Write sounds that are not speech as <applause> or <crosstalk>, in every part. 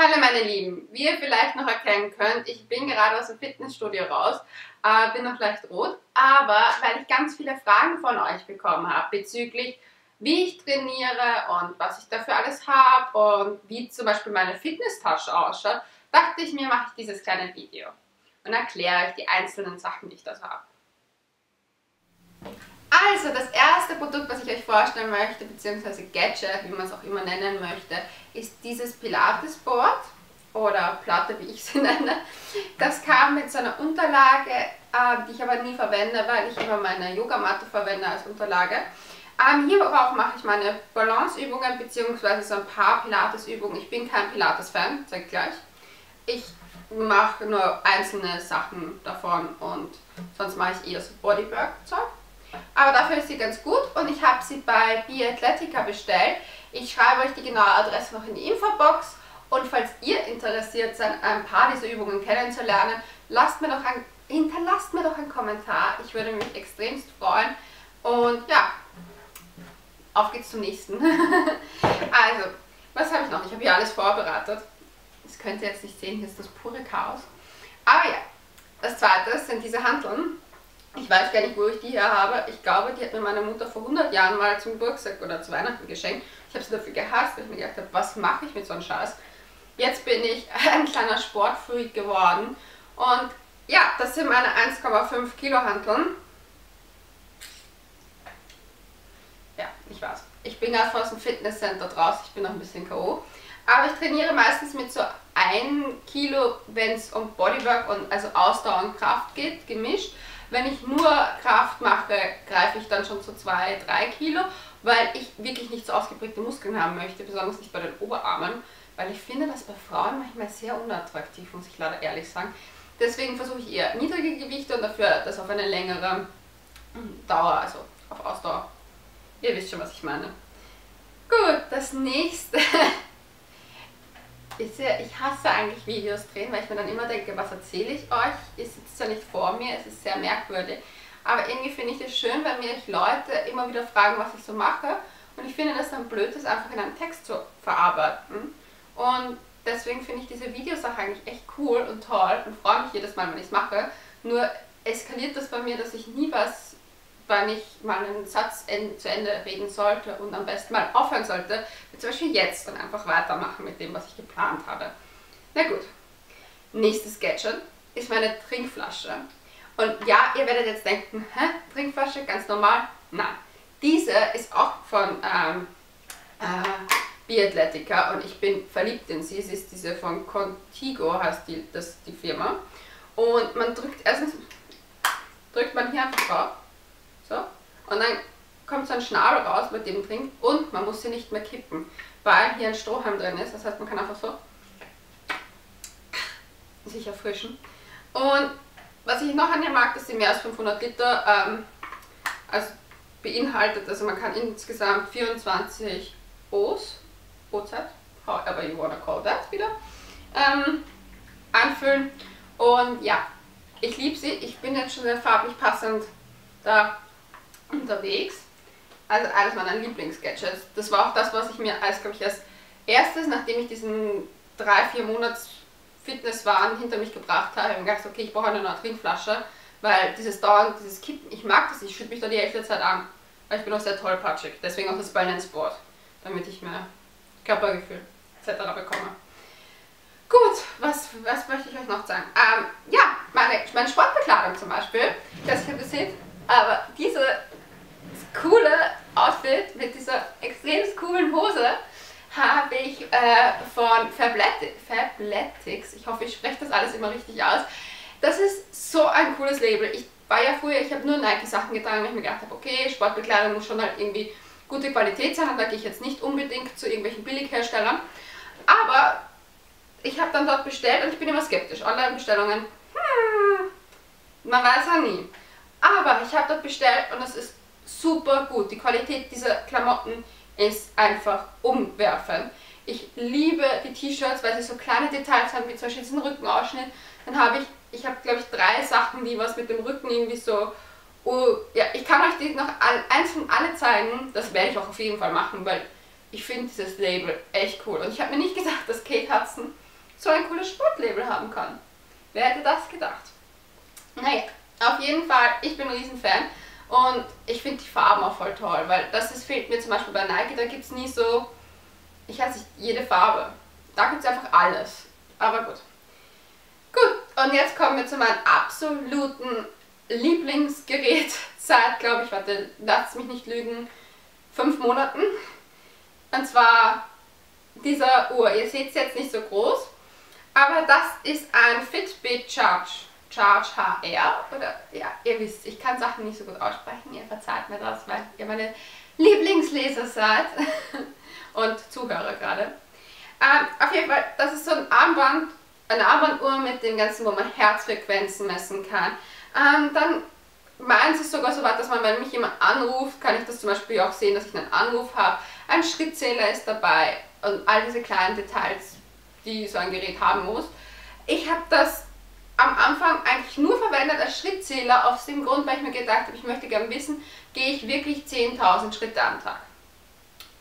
Hallo meine Lieben, wie ihr vielleicht noch erkennen könnt, ich bin gerade aus dem Fitnessstudio raus, äh, bin noch leicht rot, aber weil ich ganz viele Fragen von euch bekommen habe bezüglich wie ich trainiere und was ich dafür alles habe und wie zum Beispiel meine Fitnesstasche ausschaut, dachte ich mir, mache ich dieses kleine Video und erkläre euch die einzelnen Sachen, die ich da so habe. Also, das erste Produkt, was ich euch vorstellen möchte, beziehungsweise Gadget, wie man es auch immer nennen möchte, ist dieses Pilates-Board oder Platte, wie ich sie <laughs> nenne. Das kam mit so einer Unterlage, äh, die ich aber nie verwende, weil ich immer meine Yogamatte verwende als Unterlage. Ähm, hier aber auch mache ich meine Balanceübungen beziehungsweise so ein paar Pilates-Übungen. Ich bin kein Pilates-Fan, sag ich gleich. Ich mache nur einzelne Sachen davon und sonst mache ich eher so Bodywork-Zeug. Aber dafür ist sie ganz gut und ich habe sie bei Biathletica bestellt. Ich schreibe euch die genaue Adresse noch in die Infobox und falls ihr interessiert seid, ein paar dieser Übungen kennenzulernen, lasst mir doch ein, hinterlasst mir doch einen Kommentar. Ich würde mich extremst freuen. Und ja, auf geht's zum nächsten. <laughs> also, was habe ich noch? Ich habe hier alles vorbereitet. Das könnt ihr jetzt nicht sehen, hier ist das pure Chaos. Aber ja, das zweite sind diese Handeln. Ich weiß gar nicht, wo ich die her habe. Ich glaube, die hat mir meine Mutter vor 100 Jahren mal zum Geburtstag oder zu Weihnachten geschenkt. Ich habe sie dafür gehasst, weil ich mir gedacht habe, was mache ich mit so einem Scheiß? Jetzt bin ich <laughs> ein kleiner Sportfreak geworden. Und ja, das sind meine 1,5 Kilo Hanteln. Ja, ich weiß. Ich bin gerade aus dem Fitnesscenter draußen. Ich bin noch ein bisschen K.O. Aber ich trainiere meistens mit so 1 Kilo, wenn es um Bodywork und also Ausdauer und Kraft geht, gemischt. Wenn ich nur Kraft mache, greife ich dann schon zu 2, 3 Kilo, weil ich wirklich nicht so ausgeprägte Muskeln haben möchte, besonders nicht bei den Oberarmen, weil ich finde das bei Frauen manchmal sehr unattraktiv, muss ich leider ehrlich sagen. Deswegen versuche ich eher niedrige Gewichte und dafür das auf eine längere Dauer, also auf Ausdauer. Ihr wisst schon, was ich meine. Gut, das nächste <laughs> ist ja, ich hasse eigentlich Videos drehen, weil ich mir dann immer denke, was erzähle ich euch? Ihr sitzt ja nicht vor mir, es ist sehr merkwürdig. Aber irgendwie finde ich es schön, weil mir Leute immer wieder fragen, was ich so mache. Und ich finde das dann blöd, das einfach in einem Text zu verarbeiten. Und deswegen finde ich diese Videosache eigentlich echt cool und toll und freue mich jedes Mal, wenn ich es mache. Nur eskaliert das bei mir, dass ich nie was wann ich mal einen Satz zu Ende reden sollte und am besten mal aufhören sollte, zum Beispiel jetzt dann einfach weitermachen mit dem, was ich geplant habe. Na gut, nächstes Gadget ist meine Trinkflasche. Und ja, ihr werdet jetzt denken, hä, Trinkflasche, ganz normal? Nein, diese ist auch von ähm, äh, Biathletica und ich bin verliebt in sie. Sie ist diese von Contigo, heißt die, das, die Firma. Und man drückt erstens, drückt man hier einfach drauf so. Und dann kommt so ein Schnabel raus, mit dem trinkt und man muss sie nicht mehr kippen, weil hier ein Strohhalm drin ist. Das heißt, man kann einfach so sich erfrischen. Und was ich noch an ihr mag, dass sie mehr als 500 Liter ähm, also beinhaltet. Also man kann insgesamt 24 O's, OZ, however you wanna call that, wieder, ähm, anfüllen. Und ja, ich liebe sie. Ich bin jetzt schon sehr farblich passend da unterwegs. Also eines meiner Lieblingsgadgets. Das war auch das, was ich mir als, glaube ich, als erstes, nachdem ich diesen 3-4 Monats Fitnesswahn hinter mich gebracht habe, habe ich gedacht, okay, ich brauche eine neue Trinkflasche, weil dieses Dauern, dieses Kippen, ich mag das, ich schütte mich da die Hälfte der Zeit an, weil ich bin auch sehr tollpatschig, deswegen auch das Balance Board, damit ich mehr Körpergefühl etc. bekomme. Gut, was, was möchte ich euch noch sagen? Ähm, ja, meine, meine Sportbekleidung zum Beispiel, das habe gesehen, aber diese coole Outfit mit dieser extrem coolen Hose habe ich äh, von Fabletics, ich hoffe ich spreche das alles immer richtig aus, das ist so ein cooles Label. Ich war ja früher, ich habe nur Nike-Sachen getragen, weil ich mir gedacht habe, okay, Sportbekleidung muss schon halt irgendwie gute Qualität sein da gehe ich jetzt nicht unbedingt zu irgendwelchen Billigherstellern. Aber ich habe dann dort bestellt und ich bin immer skeptisch. Online-Bestellungen, hm, man weiß ja nie. Aber ich habe dort bestellt und es ist super gut. Die Qualität dieser Klamotten ist einfach umwerfend. Ich liebe die T-Shirts, weil sie so kleine Details haben, wie zum Beispiel diesen Rückenausschnitt. Dann habe ich, ich habe glaube ich drei Sachen, die was mit dem Rücken irgendwie so, oh, ja, ich kann euch die noch einzeln alle zeigen. Das werde ich auch auf jeden Fall machen, weil ich finde dieses Label echt cool. Und ich habe mir nicht gesagt, dass Kate Hudson so ein cooles Sportlabel haben kann. Wer hätte das gedacht? Naja, auf jeden Fall, ich bin ein Riesenfan und ich finde die Farben auch voll toll, weil das ist, fehlt mir zum Beispiel bei Nike, da gibt es nie so, ich weiß nicht, jede Farbe. Da gibt es einfach alles. Aber gut. Gut, und jetzt kommen wir zu meinem absoluten Lieblingsgerät <laughs> seit, glaube ich, warte, lasst mich nicht lügen, fünf Monaten. Und zwar dieser Uhr. Ihr seht es jetzt nicht so groß, aber das ist ein Fitbit Charge. Charge HR oder ja, ihr wisst, ich kann Sachen nicht so gut aussprechen, ihr verzeiht mir das, weil ihr meine Lieblingsleser seid <laughs> und Zuhörer gerade. Ähm, auf jeden Fall, das ist so ein Armband, eine Armbanduhr mit dem ganzen, wo man Herzfrequenzen messen kann. Ähm, dann meins ist sogar so weit, dass man, wenn mich jemand anruft, kann ich das zum Beispiel auch sehen, dass ich einen Anruf habe. Ein Schrittzähler ist dabei und all diese kleinen Details, die so ein Gerät haben muss. Ich habe das am Anfang eigentlich nur verwendet als Schrittzähler aus dem Grund, weil ich mir gedacht habe, ich möchte gerne wissen, gehe ich wirklich 10.000 Schritte am Tag.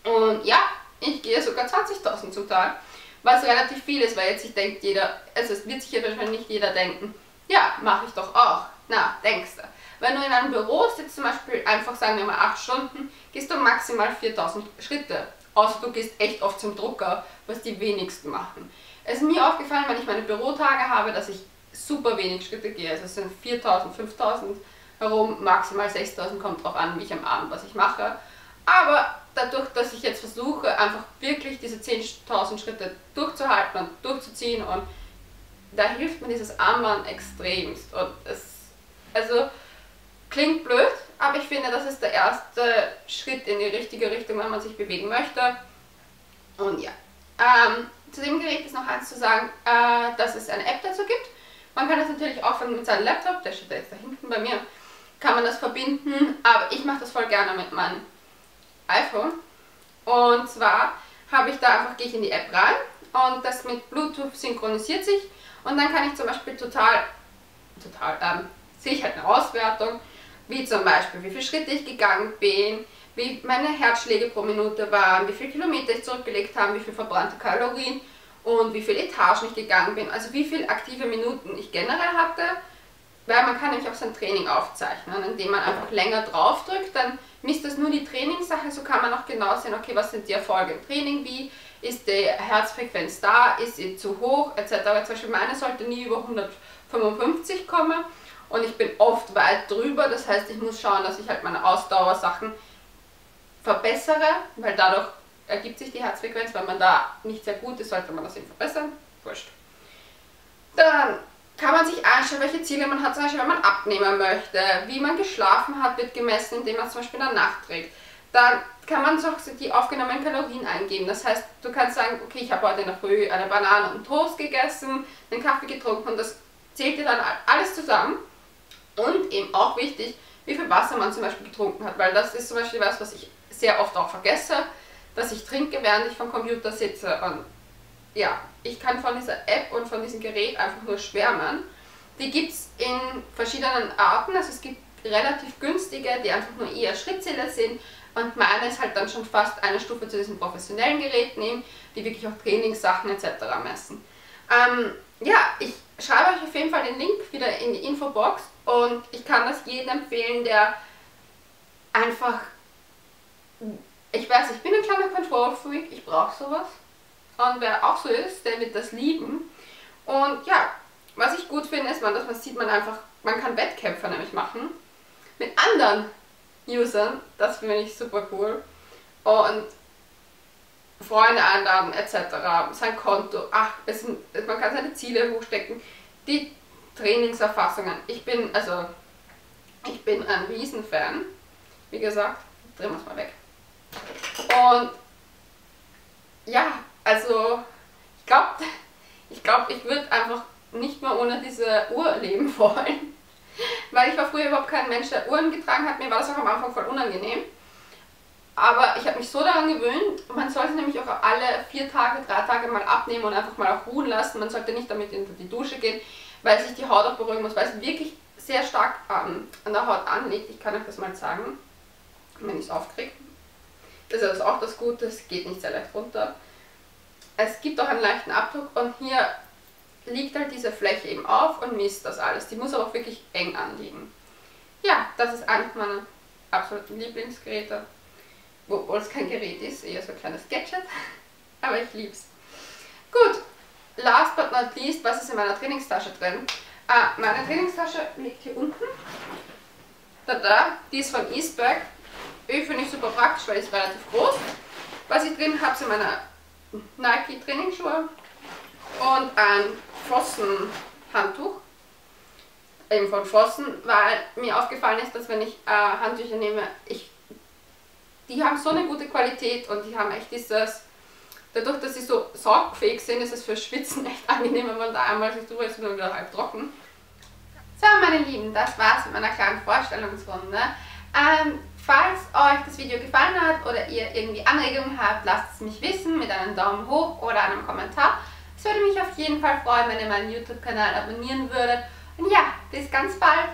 Und ja, ich gehe sogar 20.000 zum Tag, was relativ viel ist, weil jetzt sich denkt jeder, also es wird sich ja wahrscheinlich nicht jeder denken, ja, mache ich doch auch. Na, denkst du. Wenn du in einem Büro sitzt, zum Beispiel einfach sagen wir mal 8 Stunden, gehst du maximal 4000 Schritte. Außer du gehst echt oft zum Drucker, was die wenigsten machen. Es ist mir aufgefallen, wenn ich meine Bürotage habe, dass ich super wenig Schritte gehe. Also es sind 4000, 5000 herum, maximal 6000, kommt drauf an, wie ich am Abend was ich mache. Aber dadurch, dass ich jetzt versuche, einfach wirklich diese 10.000 Schritte durchzuhalten und durchzuziehen und da hilft mir dieses Armband extremst. Und es, also klingt blöd, aber ich finde, das ist der erste Schritt in die richtige Richtung, wenn man sich bewegen möchte. Und ja, ähm, zu dem Gerät ist noch eins zu sagen, äh, dass es eine App dazu gibt. Man kann das natürlich auch mit seinem Laptop, der steht jetzt da hinten bei mir, kann man das verbinden, aber ich mache das voll gerne mit meinem iPhone. Und zwar habe ich da einfach, gehe ich in die App rein und das mit Bluetooth synchronisiert sich und dann kann ich zum Beispiel total, total, ähm, sehe ich halt eine Auswertung, wie zum Beispiel, wie viele Schritte ich gegangen bin, wie meine Herzschläge pro Minute waren, wie viele Kilometer ich zurückgelegt habe, wie viele verbrannte Kalorien und wie viele Etagen ich gegangen bin, also wie viele aktive Minuten ich generell hatte, weil man kann nämlich auch sein Training aufzeichnen, indem man einfach länger drauf drückt, dann misst das nur die Trainingssache, so kann man auch genau sehen, okay, was sind die Erfolge im Training, wie ist die Herzfrequenz da, ist sie zu hoch, etc. Zum Beispiel meine sollte nie über 155 kommen. Und ich bin oft weit drüber, das heißt, ich muss schauen, dass ich halt meine Ausdauersachen verbessere, weil dadurch ergibt sich die Herzfrequenz, wenn man da nicht sehr gut ist, sollte man das eben verbessern. Wurscht. Dann kann man sich anschauen, welche Ziele man hat, zum Beispiel wenn man abnehmen möchte, wie man geschlafen hat, wird gemessen, indem man zum Beispiel in der Nacht trägt. Dann kann man so die aufgenommenen Kalorien eingeben. Das heißt, du kannst sagen, okay, ich habe heute in der Früh eine Banane und Toast gegessen, einen Kaffee getrunken und das zählt dir dann alles zusammen. Und eben auch wichtig, wie viel Wasser man zum Beispiel getrunken hat, weil das ist zum Beispiel was, was ich sehr oft auch vergesse, dass ich trinke, während ich vom Computer sitze. Und ja, ich kann von dieser App und von diesem Gerät einfach nur schwärmen. Die gibt es in verschiedenen Arten, also es gibt relativ günstige, die einfach nur eher Schrittzähler sind und meine ist halt dann schon fast eine Stufe zu diesen professionellen Geräten nehmen, die wirklich auch Trainingssachen etc. messen. Ähm, ja, ich schreibe euch auf jeden Fall den Link wieder in die Infobox und ich kann das jedem empfehlen, der einfach, ich weiß, ich bin ein kleiner Control-Freak, ich brauche sowas. Und wer auch so ist, der wird das lieben. Und ja, was ich gut finde, ist, man, dass man sieht, man einfach, man kann Wettkämpfe nämlich machen mit anderen Usern. Das finde ich super cool. Und Freunde einladen etc. Sein Konto. Ach, es, man kann seine Ziele hochstecken. Die Trainingserfassungen. Ich bin, also, ich bin ein Riesenfan. Wie gesagt, drehen wir es mal weg. Und ja, also ich glaube, <laughs> ich, glaub, ich würde einfach nicht mehr ohne diese Uhr leben <laughs> wollen. Weil ich war früher überhaupt kein Mensch, der Uhren getragen hat. Mir war das auch am Anfang voll unangenehm. Aber ich habe mich so daran gewöhnt, man sollte nämlich auch alle vier Tage, drei Tage mal abnehmen und einfach mal auch ruhen lassen. Man sollte nicht damit in die Dusche gehen, weil sich die Haut auch beruhigen muss, weil es wirklich sehr stark ähm, an der Haut anliegt. Ich kann euch das mal sagen, wenn ich es aufkriege. Das ist auch das Gute, es geht nicht sehr leicht runter. Es gibt auch einen leichten Abdruck und hier liegt halt diese Fläche eben auf und misst das alles. Die muss aber auch wirklich eng anliegen. Ja, das ist eines meiner absoluten Lieblingsgeräte. Obwohl es kein Gerät ist, eher so ein kleines Gadget. <laughs> Aber ich lieb's. Gut, last but not least, was ist in meiner Trainingstasche drin? Ah, meine Trainingstasche liegt hier unten. Da, da, die ist von Eastberg. Ich finde ich super praktisch, weil ist relativ groß. Was ich drin habe, sind meine Nike Trainingsschuhe und ein Fossen Handtuch. Eben von Fossen, weil mir aufgefallen ist, dass wenn ich äh, Handtücher nehme, ich, die haben so eine gute Qualität und die haben echt dieses, dadurch, dass sie so saugfähig sind, ist es für Schwitzen <laughs> echt angenehm, wenn man da einmal sich drüber ist, wieder halb trocken. So, meine Lieben, das war's mit meiner kleinen Vorstellungsrunde. Ähm, falls euch das Video gefallen hat oder ihr irgendwie Anregungen habt, lasst es mich wissen mit einem Daumen hoch oder einem Kommentar. Es würde mich auf jeden Fall freuen, wenn ihr meinen YouTube-Kanal abonnieren würdet. Und ja, bis ganz bald.